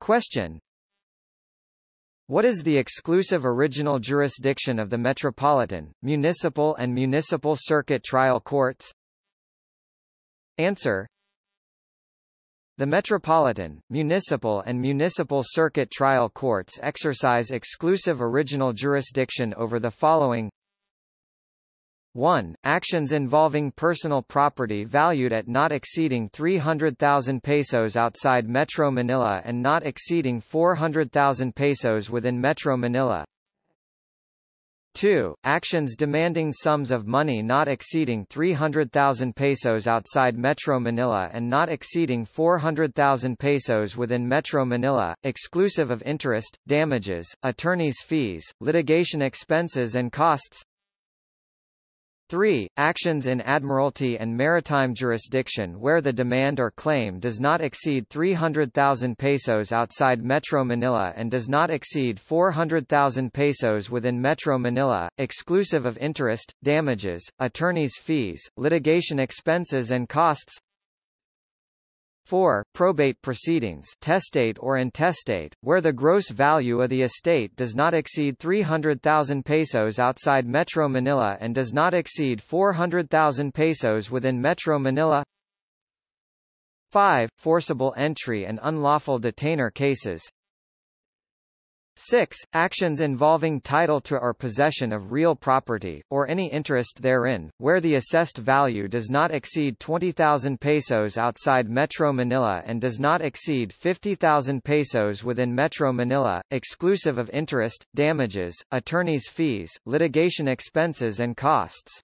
Question What is the exclusive original jurisdiction of the Metropolitan, Municipal and Municipal Circuit Trial Courts? Answer the Metropolitan, Municipal and Municipal Circuit Trial Courts exercise exclusive original jurisdiction over the following 1. Actions involving personal property valued at not exceeding 300,000 pesos outside Metro Manila and not exceeding 400,000 pesos within Metro Manila 2. Actions demanding sums of money not exceeding 300,000 pesos outside Metro Manila and not exceeding 400,000 pesos within Metro Manila, exclusive of interest, damages, attorney's fees, litigation expenses and costs 3. Actions in admiralty and maritime jurisdiction where the demand or claim does not exceed 300,000 pesos outside Metro Manila and does not exceed 400,000 pesos within Metro Manila, exclusive of interest, damages, attorney's fees, litigation expenses and costs 4. Probate proceedings testate or intestate, where the gross value of the estate does not exceed 300,000 pesos outside Metro Manila and does not exceed 400,000 pesos within Metro Manila 5. Forcible entry and unlawful detainer cases 6. Actions involving title to or possession of real property, or any interest therein, where the assessed value does not exceed 20,000 pesos outside Metro Manila and does not exceed 50,000 pesos within Metro Manila, exclusive of interest, damages, attorney's fees, litigation expenses and costs.